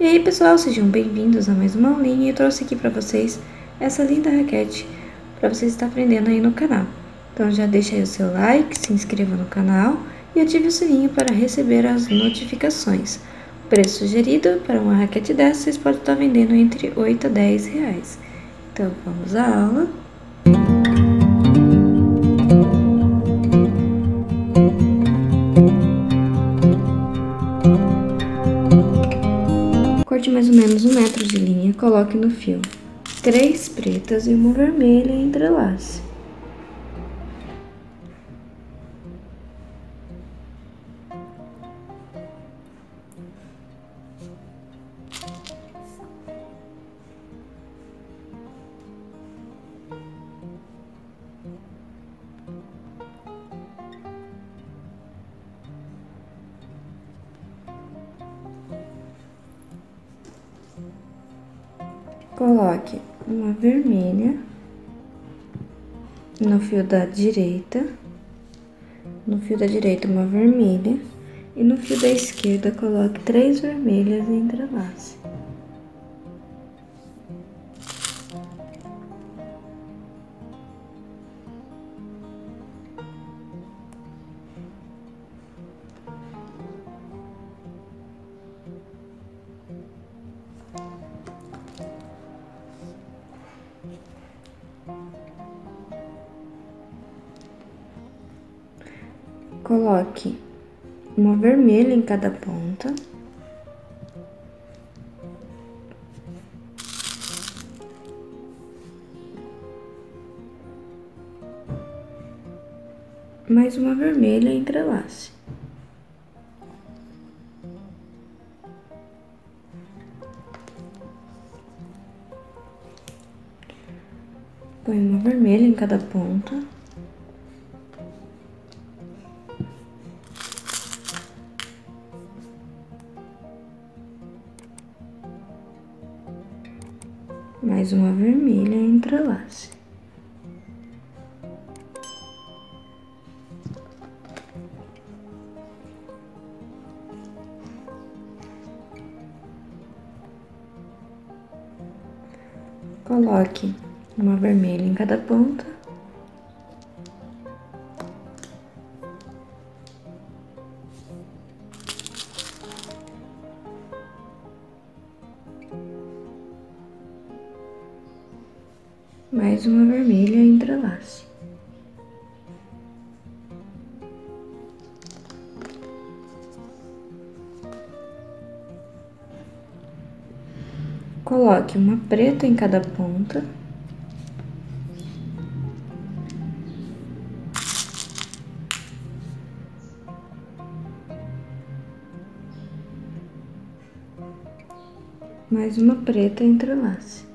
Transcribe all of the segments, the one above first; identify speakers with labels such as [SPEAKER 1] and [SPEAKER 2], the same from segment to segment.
[SPEAKER 1] E aí pessoal, sejam bem-vindos a mais uma aulinha e eu trouxe aqui para vocês essa linda raquete para vocês estar aprendendo aí no canal. Então já deixa aí o seu like, se inscreva no canal e ative o sininho para receber as notificações. O preço sugerido para uma raquete dessa vocês podem estar vendendo entre 8 a 10 reais. Então vamos à aula. Mais ou menos um metro de linha, coloque no fio três pretas e uma vermelha entrelace. Uma vermelha no fio da direita, no fio da direita uma vermelha e no fio da esquerda coloque três vermelhas e entrelace. Coloque uma vermelha em cada ponta. Mais uma vermelha entrelace. Põe uma vermelha em cada ponta. Mais uma vermelha entrelace. Coloque uma preta em cada ponta. Mais uma preta entrelace.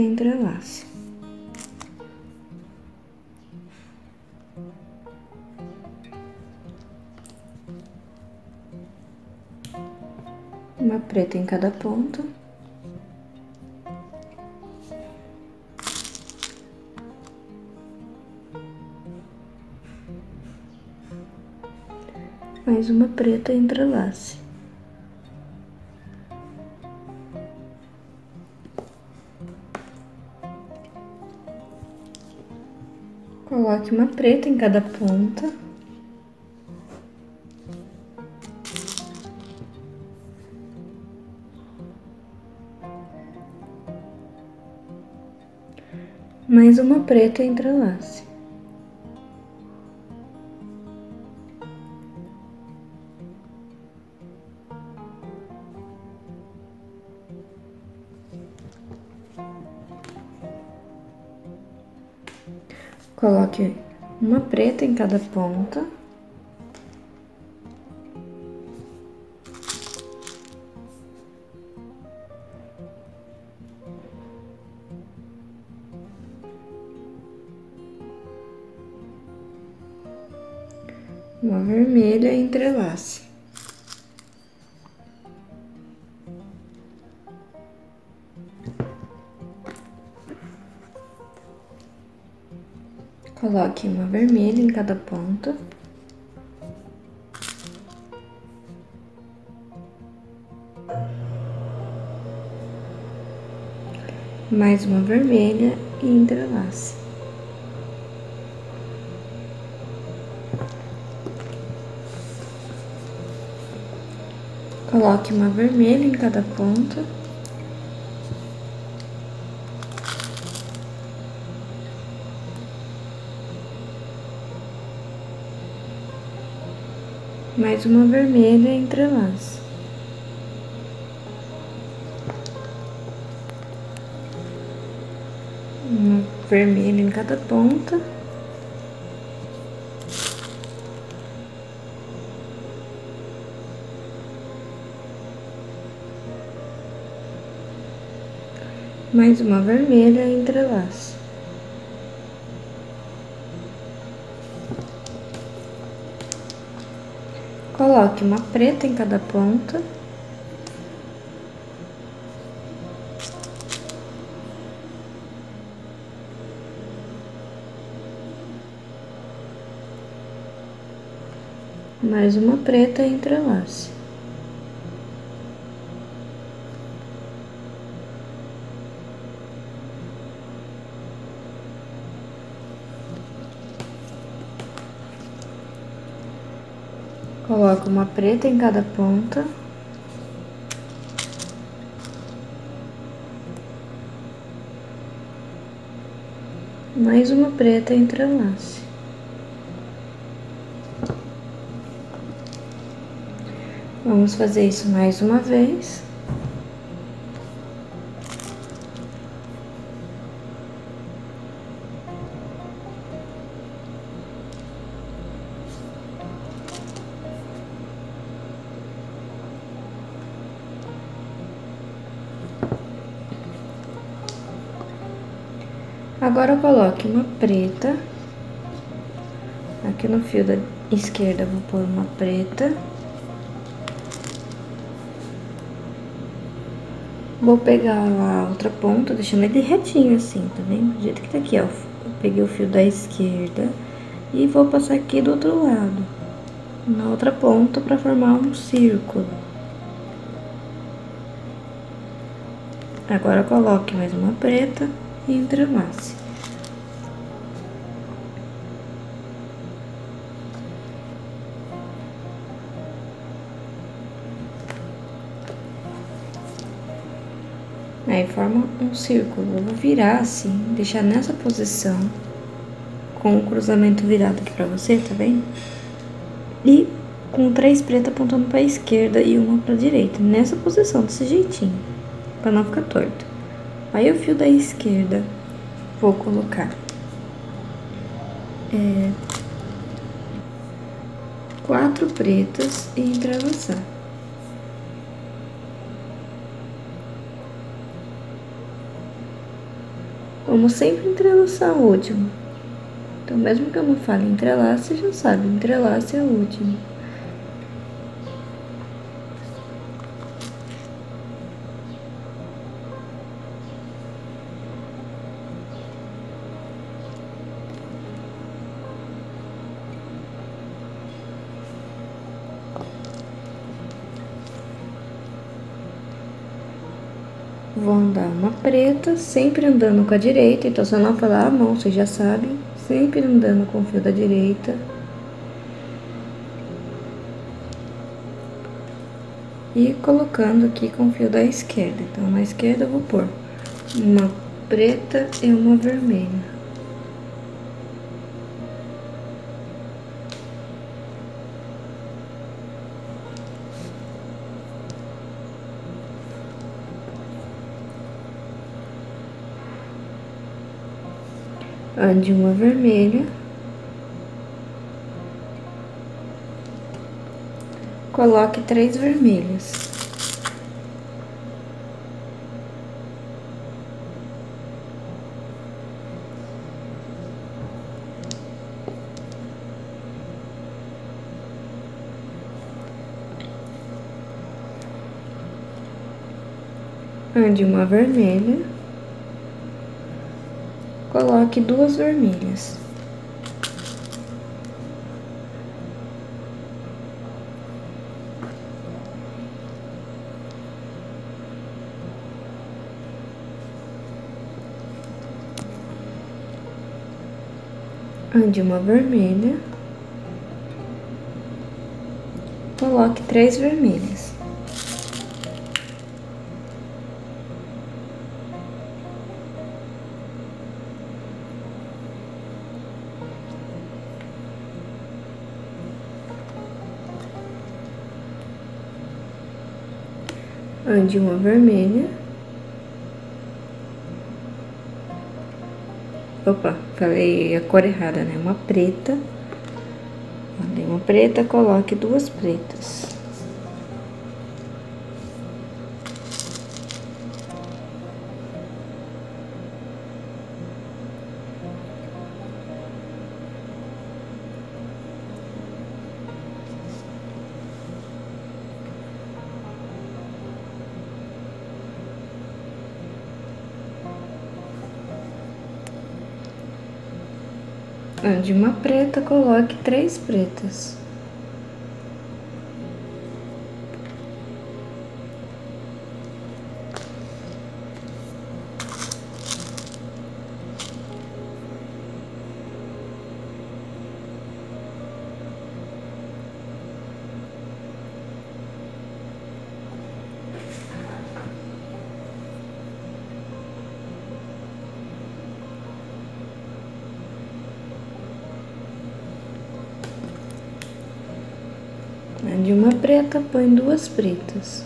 [SPEAKER 1] Entrelace. Uma preta em cada ponta. mais uma preta entrelace. Coloque uma preta em cada ponta. Mais uma preta entrelace. uma preta em cada ponta. Uma vermelha entrelaça. Coloque uma vermelha em cada ponta. Mais uma vermelha e entrelace. Coloque uma vermelha em cada ponta. Mais uma vermelha e entrelace. Uma vermelha em cada ponta. mais uma vermelha entrelaço. Coloque uma preta em cada ponta. Mais uma preta entrelace. Coloco uma preta em cada ponta. Mais uma preta entrelace. Vamos fazer isso mais uma vez. Agora coloque uma preta. Aqui no fio da esquerda vou pôr uma preta. Vou pegar a outra ponta, deixando ele retinho assim, tá vendo? Do jeito que tá aqui, ó. Eu peguei o fio da esquerda e vou passar aqui do outro lado, na outra ponta, pra formar um círculo. Agora coloque mais uma preta e entrelace. Aí forma um círculo. Eu vou virar assim, deixar nessa posição, com o cruzamento virado aqui pra você, tá vendo? E com três pretas apontando pra esquerda e uma pra direita, nessa posição, desse jeitinho, pra não ficar torto. Aí o fio da esquerda, vou colocar é, quatro pretas e entrelaçar. Vamos sempre entrelaçar o último. Então, mesmo que eu não fale entrelace, já sabe, entrelace é o último. Vou andar uma preta, sempre andando com a direita, então se eu não falar a mão, vocês já sabem, sempre andando com o fio da direita. E colocando aqui com o fio da esquerda. Então, na esquerda eu vou pôr uma preta e uma vermelha. ande uma vermelha, coloque três vermelhas. Ande uma vermelha coloque duas vermelhas. ande uma vermelha, coloque três vermelhas. Ande uma vermelha. Opa, falei a cor errada, né? Uma preta. Mandei uma preta, coloque duas pretas. De uma preta, coloque três pretas. De uma preta, põe duas pretas.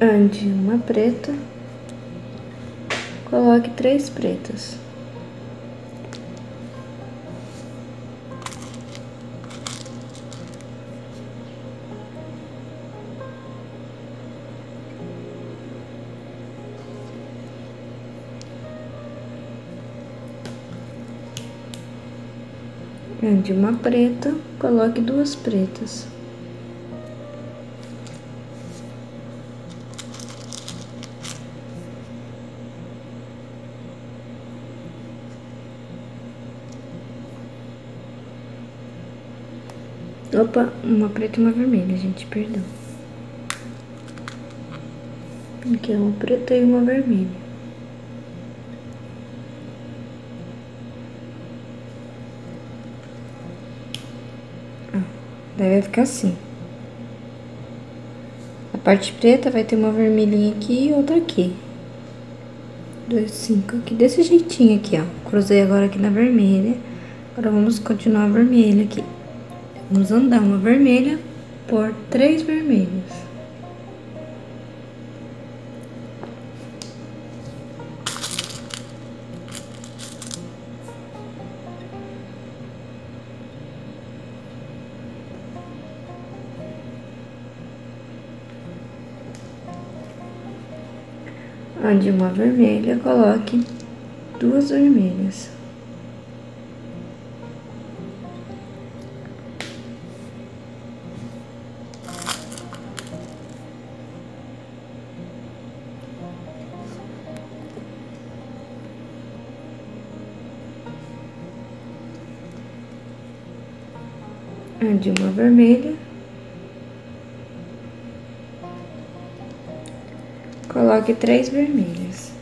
[SPEAKER 1] Ande uma preta, coloque três pretas. De uma preta, coloque duas pretas. Opa, uma preta e uma vermelha, gente, perdão. Aqui é uma preta e uma vermelha. Daí vai ficar assim. A parte preta vai ter uma vermelhinha aqui e outra aqui. Dois, cinco aqui, desse jeitinho aqui, ó. Cruzei agora aqui na vermelha. Agora vamos continuar a vermelha aqui. Vamos andar uma vermelha por três vermelhas. Onde uma vermelha, coloque duas vermelhas. de uma vermelha Coloque três vermelhas.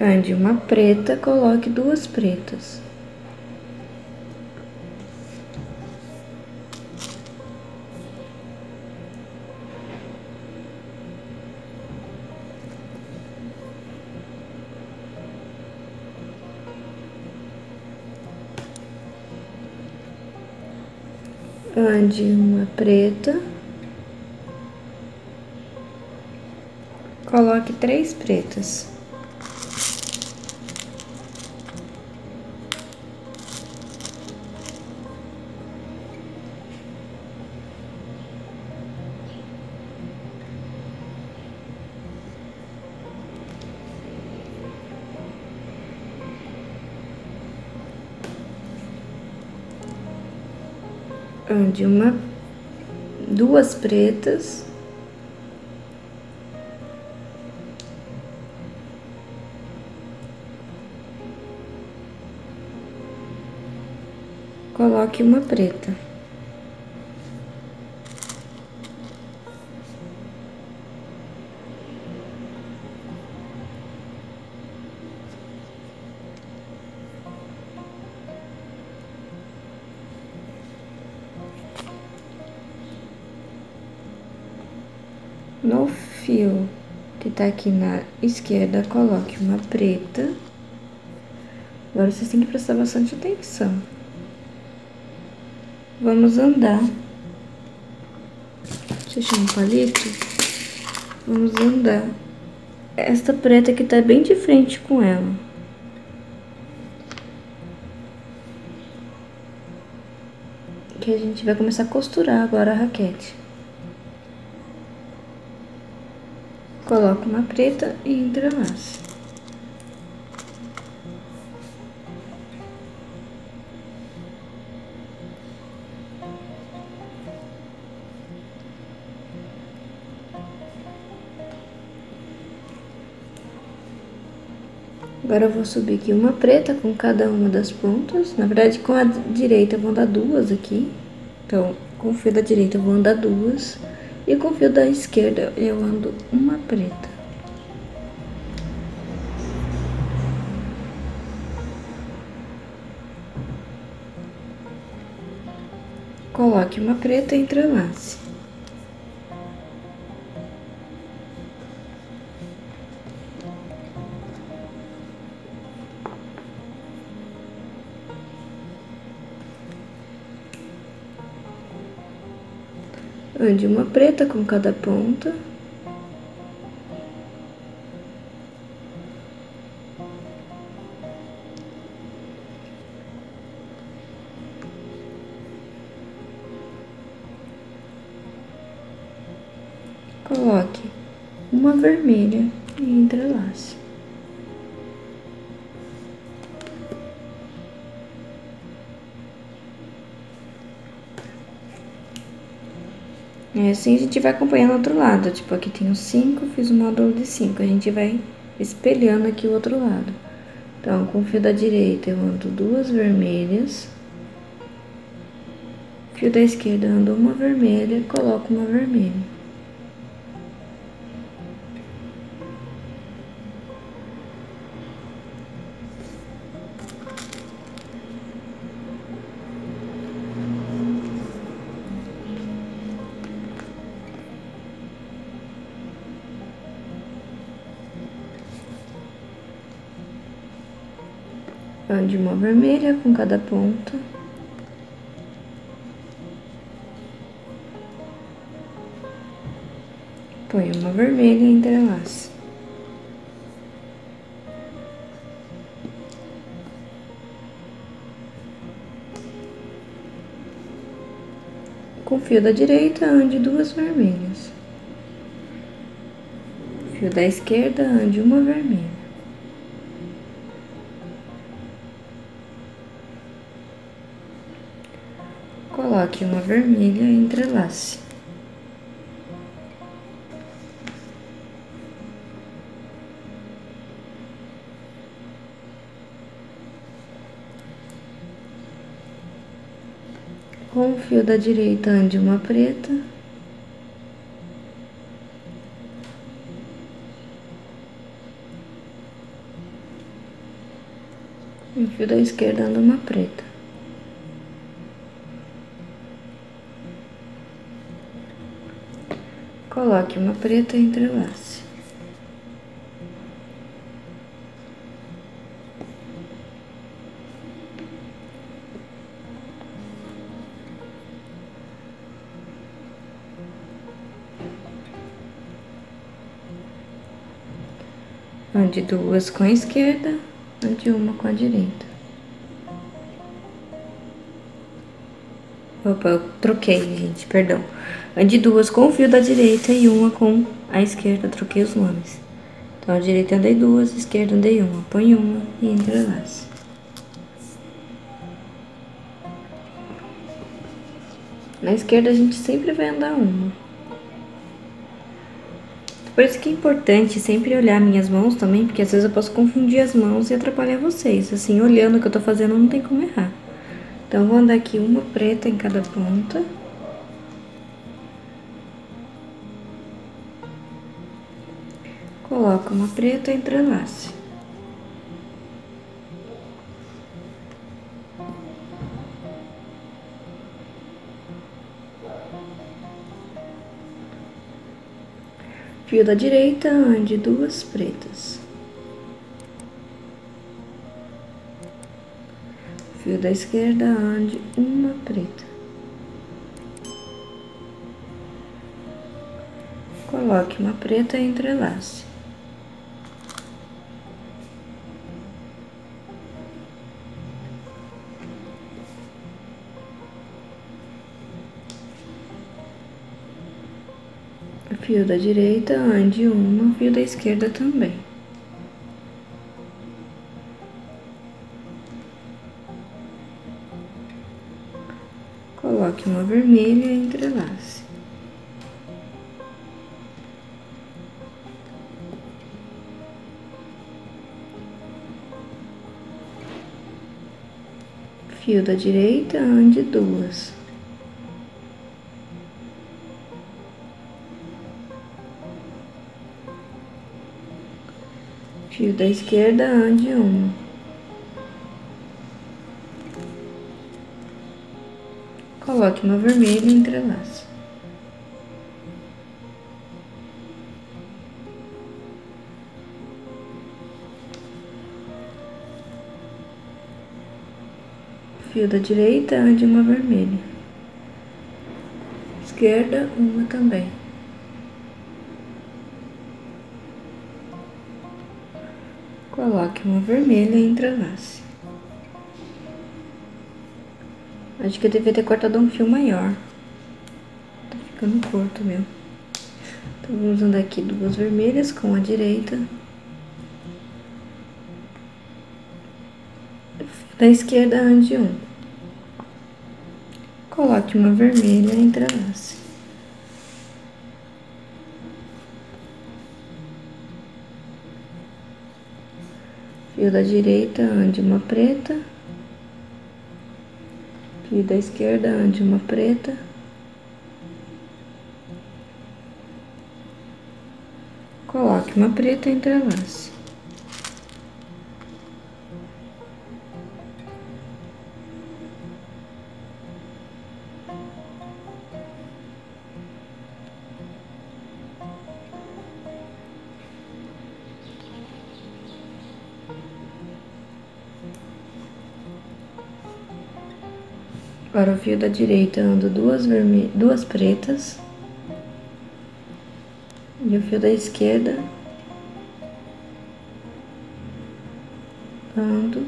[SPEAKER 1] Ande uma preta, coloque duas pretas. Ande uma preta, coloque três pretas. Ande uma, duas pretas. Coloque uma preta. Tá aqui na esquerda, coloque uma preta. Agora vocês têm que prestar bastante atenção. Vamos andar. Deixa eu um palito. Vamos andar. Esta preta aqui tá bem de frente com ela. Que a gente vai começar a costurar agora a raquete. Coloco uma preta e entrelaço. Agora eu vou subir aqui uma preta com cada uma das pontas. Na verdade, com a direita eu vou andar duas aqui. Então, com o fio da direita eu vou andar duas. E com o fio da esquerda eu ando uma preta. Coloque uma preta e entrelace. Ande uma preta com cada ponta. Assim a gente vai acompanhando o outro lado. Tipo, aqui tem os cinco, fiz o módulo de cinco. A gente vai espelhando aqui o outro lado. Então, com o fio da direita eu ando duas vermelhas. Fio da esquerda ando uma vermelha, coloco uma vermelha. Ande uma vermelha com cada ponta. Põe uma vermelha e entrelaça. Com fio da direita, ande duas vermelhas. Fio da esquerda, ande uma vermelha. Coloque uma vermelha e entrelace. Com o fio da direita, ande uma preta. E o fio da esquerda anda uma preta. Coloque uma preta e entrelace. Ande duas com a esquerda, ande uma com a direita. Opa, eu troquei, gente, perdão. Ande duas com o fio da direita e uma com a esquerda, troquei os nomes. Então, a direita andei duas, a esquerda andei uma. Põe uma e entrelace. Na esquerda a gente sempre vai andar uma. Por isso que é importante sempre olhar minhas mãos também, porque às vezes eu posso confundir as mãos e atrapalhar vocês. Assim, olhando o que eu tô fazendo, não tem como errar. Então, vou andar aqui uma preta em cada ponta. Coloco uma preta e entrelace. Fio da direita, ande duas pretas. Fio da esquerda, ande uma preta. Coloque uma preta e entrelace. Fio da direita, ande uma, fio da esquerda também. Coloque uma vermelha e entrelace. Fio da direita, ande duas. Fio da esquerda, ande uma. Coloque uma vermelha e entrelace. Fio da direita, ande uma vermelha. Esquerda, uma também. Coloque uma vermelha e entrelace. Acho que eu devia ter cortado um fio maior. Tá ficando curto meu. Então, vamos andar aqui duas vermelhas com a direita. Da esquerda, ande um. Coloque uma vermelha e entrelace. Da direita, ande uma preta. Fio da esquerda, ande uma preta. Coloque uma preta e entrelace. Para o fio da direita ando duas, duas pretas. E o fio da esquerda ando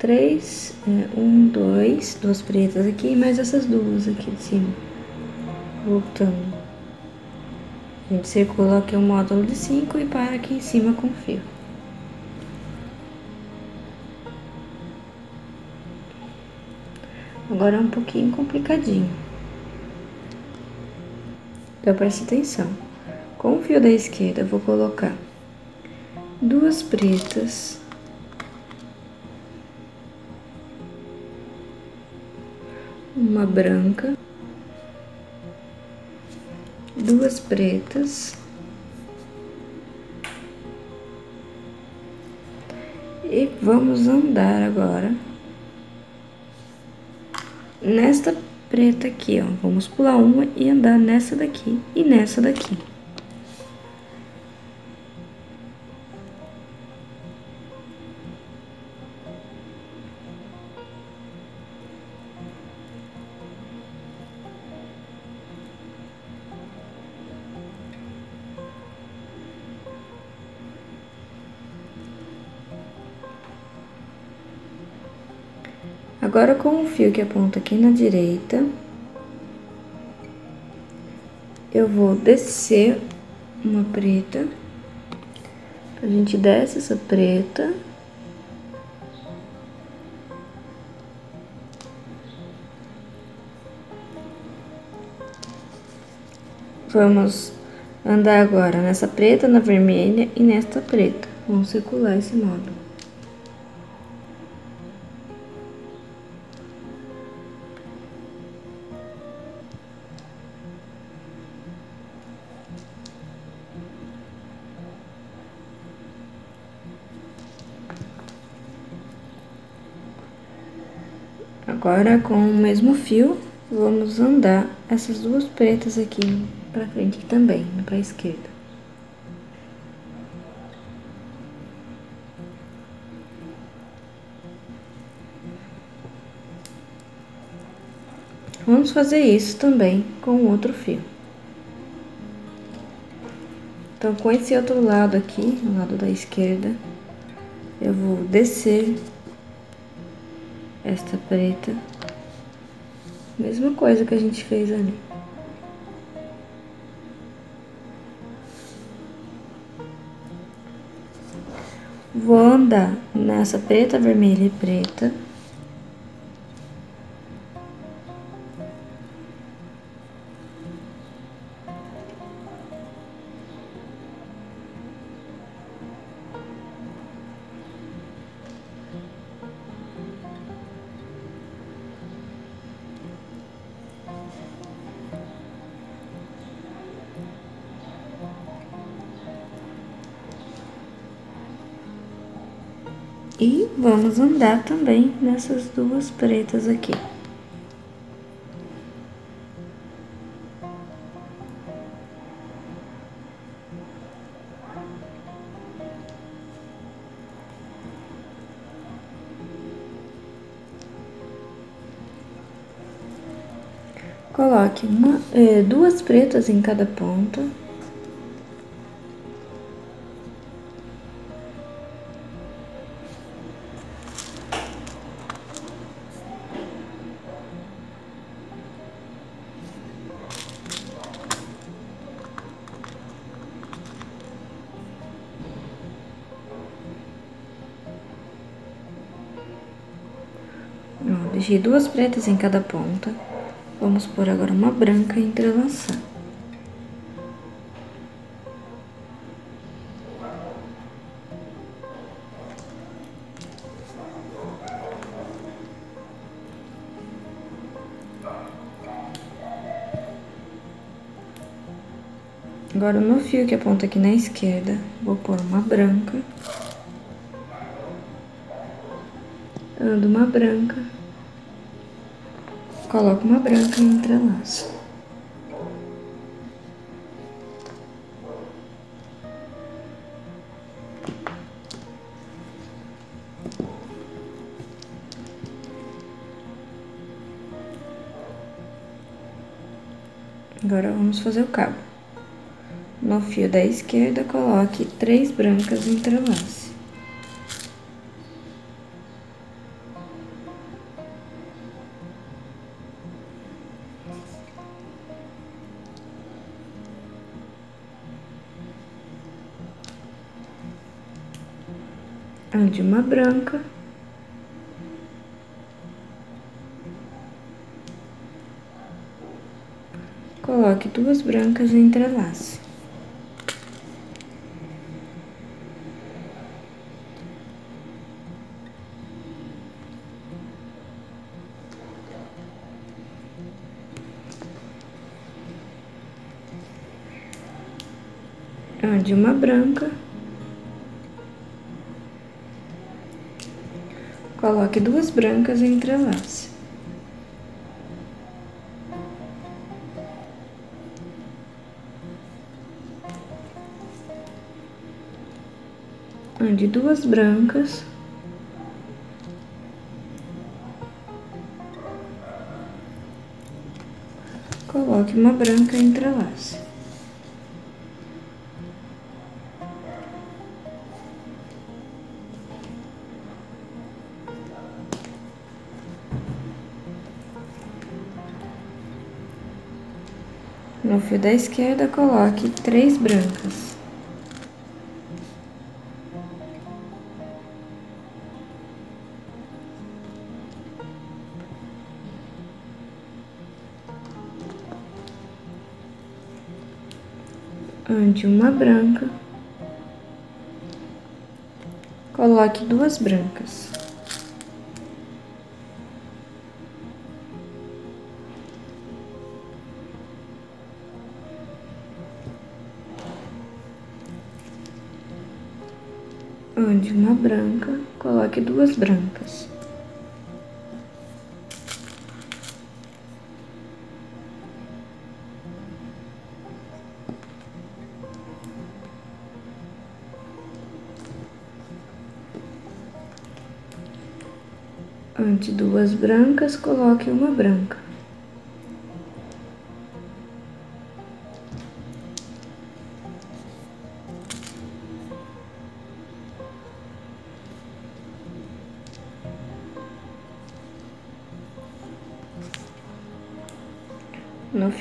[SPEAKER 1] três, é, um, dois, duas pretas aqui, e mais essas duas aqui de cima. Voltando. A gente circula aqui o um módulo de cinco e para aqui em cima com fio. Agora é um pouquinho complicadinho. Então, preste atenção. Com o fio da esquerda, eu vou colocar duas pretas. Uma branca. Duas pretas. E vamos andar agora nesta preta aqui, ó. Vamos pular uma e andar nessa daqui e nessa daqui. Agora com o fio que aponta aqui na direita, eu vou descer uma preta. A gente desce essa preta. Vamos andar agora nessa preta, na vermelha e nesta preta. Vamos circular esse módulo. Agora, com o mesmo fio, vamos andar essas duas pretas aqui para frente também, para a esquerda. Vamos fazer isso também com o outro fio. Então, com esse outro lado aqui, o lado da esquerda, eu vou descer esta preta. Mesma coisa que a gente fez ali. Vou andar nessa preta, vermelha e preta. Vamos andar também nessas duas pretas aqui. Coloque uma, eh, duas pretas em cada ponta. Deixei duas pretas em cada ponta. Vamos pôr agora uma branca e entrelaçar. Agora, no fio que aponta aqui na esquerda, vou pôr uma branca. Ando uma branca. Coloco uma branca e entrelaço. Agora vamos fazer o cabo. No fio da esquerda, coloque três brancas e Ande uma branca. Coloque duas brancas e entrelace. Ande uma branca. Coloque duas brancas e entrelace. Ande duas brancas. Coloque uma branca e entrelace. No fio da esquerda, coloque três brancas. Ande uma branca, coloque duas brancas. Ande uma branca, coloque duas brancas. Ante duas brancas, coloque uma branca.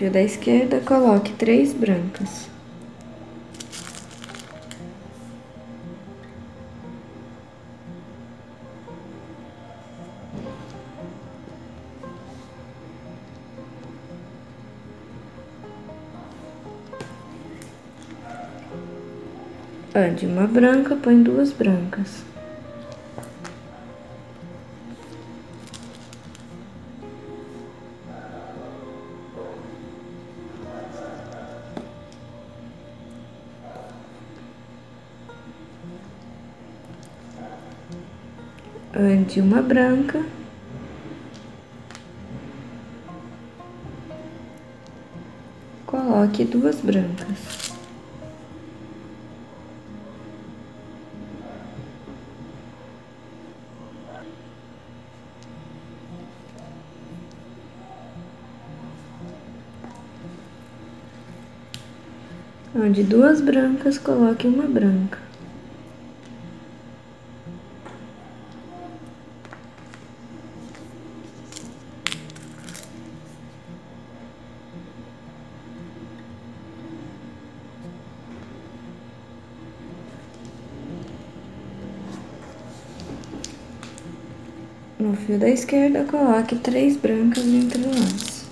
[SPEAKER 1] Fio da esquerda, coloque três brancas. Ande uma branca, põe duas brancas. Ande uma branca, coloque duas brancas. Onde duas brancas, coloque uma branca. No fio da esquerda, coloque três brancas entre laço.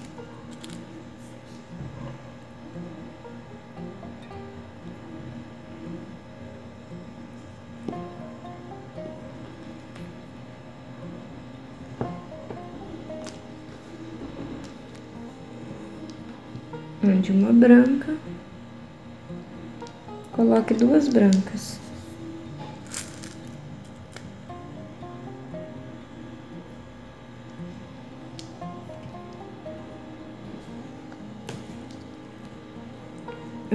[SPEAKER 1] Onde uma branca, coloque duas brancas.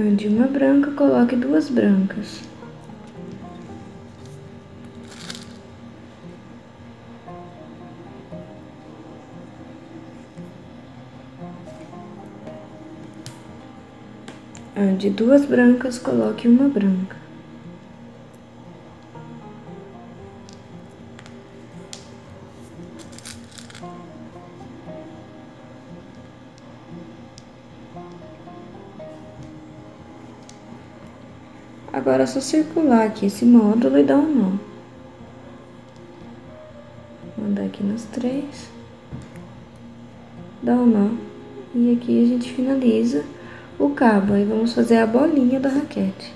[SPEAKER 1] Ande uma branca, coloque duas brancas. Ande duas brancas, coloque uma branca. Agora é só circular aqui esse módulo e dar um nó. Mandar aqui nos três. Dá um nó. E aqui a gente finaliza o cabo. Aí vamos fazer a bolinha da raquete.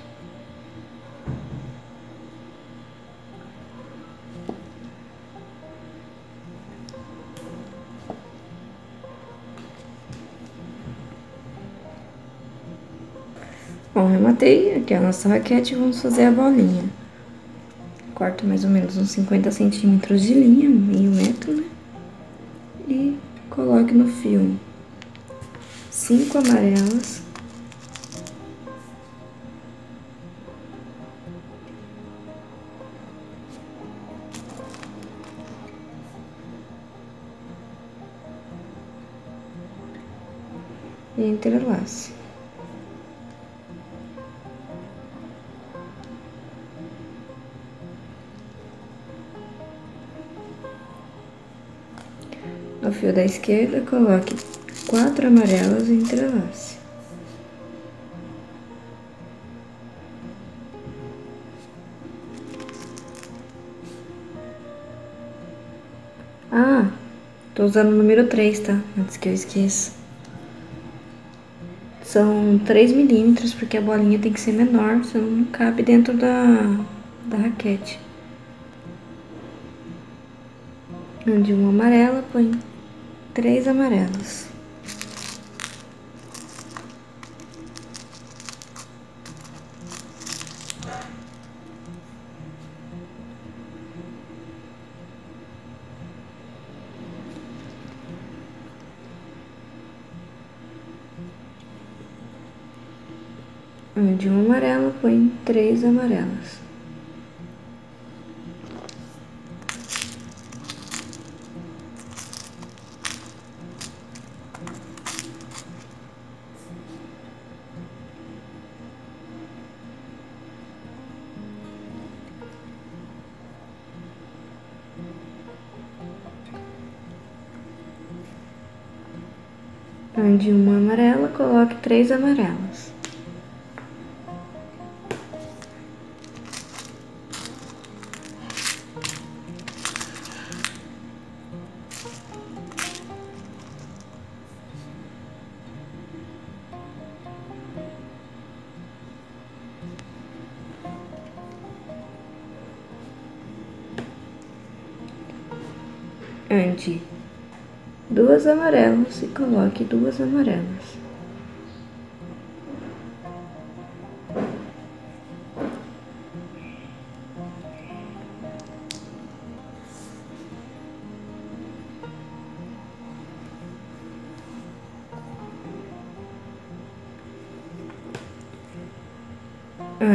[SPEAKER 1] Bom, rematei aqui a nossa raquete e vamos fazer a bolinha. Corto mais ou menos uns 50 centímetros de linha, meio metro, né? E coloque no fio cinco amarelas. E entrelace. fio da esquerda, coloque quatro amarelas e entrelace. Ah, tô usando o número 3, tá? Antes que eu esqueça. São 3 milímetros, porque a bolinha tem que ser menor, senão não cabe dentro da, da raquete. De uma amarela, põe três amarelas. de um amarelo, põe três amarelas. Coloque três amarelas. ande duas amarelas e coloque duas amarelas.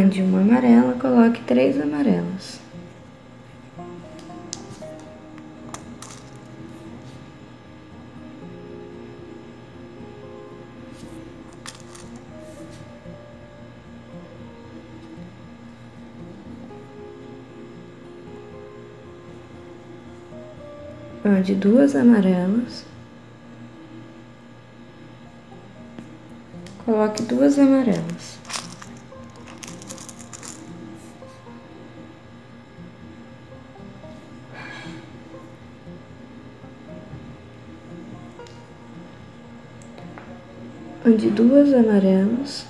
[SPEAKER 1] Ande uma amarela, coloque três amarelas. de duas amarelas. Coloque duas amarelas. De duas amarelas.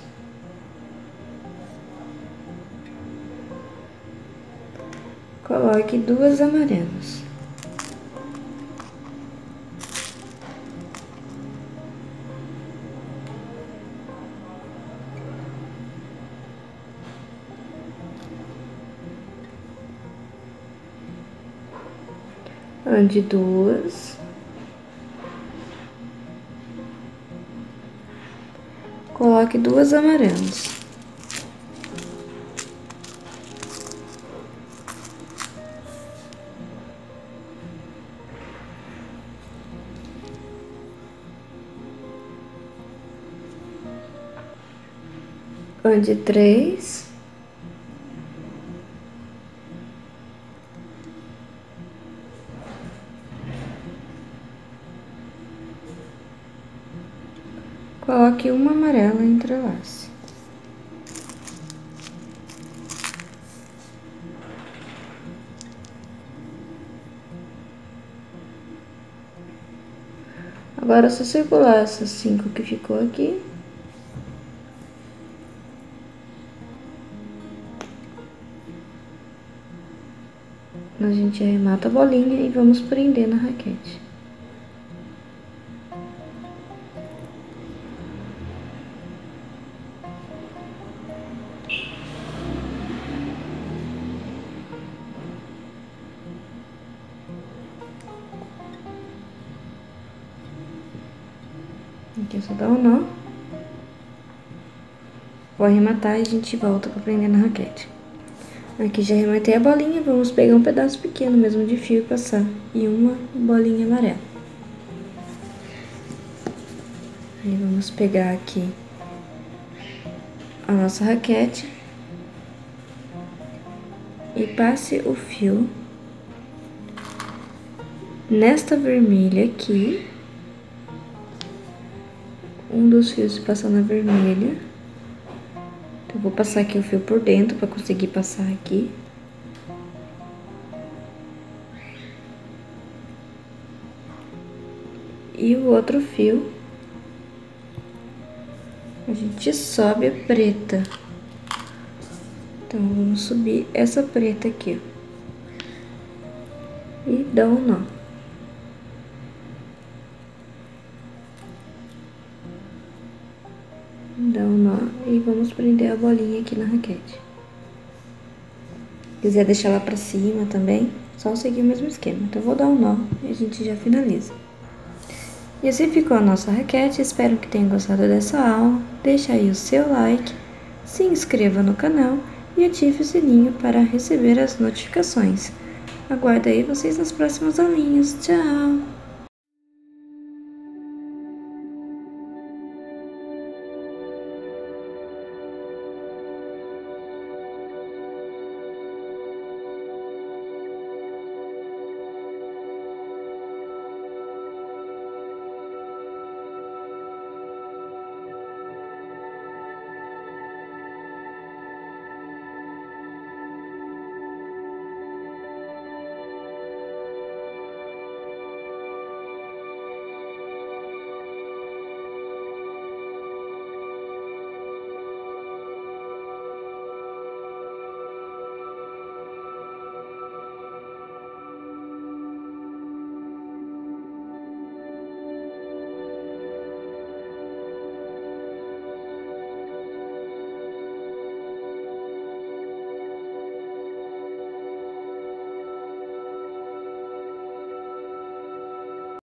[SPEAKER 1] Coloque duas amarelas. de duas. Coloque duas amarelas. Onde três. Agora é só circular essas cinco que ficou aqui. A gente arremata a bolinha e vamos prender na raquete. Aqui é só dar um nó. Vou arrematar e a gente volta pra prender na raquete. Aqui já arrematei a bolinha, vamos pegar um pedaço pequeno mesmo de fio e passar. E uma bolinha amarela. Aí vamos pegar aqui a nossa raquete. E passe o fio nesta vermelha aqui um dos fios passar na vermelha. Então, vou passar aqui o fio por dentro para conseguir passar aqui. e o outro fio, a gente sobe a preta. Então, vamos subir essa preta aqui, ó. E dá um nó. Prender a bolinha aqui na raquete. Quiser deixar ela pra cima também, só seguir o mesmo esquema. Então, vou dar um nó e a gente já finaliza. E assim ficou a nossa raquete, espero que tenham gostado dessa aula. Deixe aí o seu like, se inscreva no canal e ative o sininho para receber as notificações. Aguardo aí vocês nas próximas aulinhas. Tchau!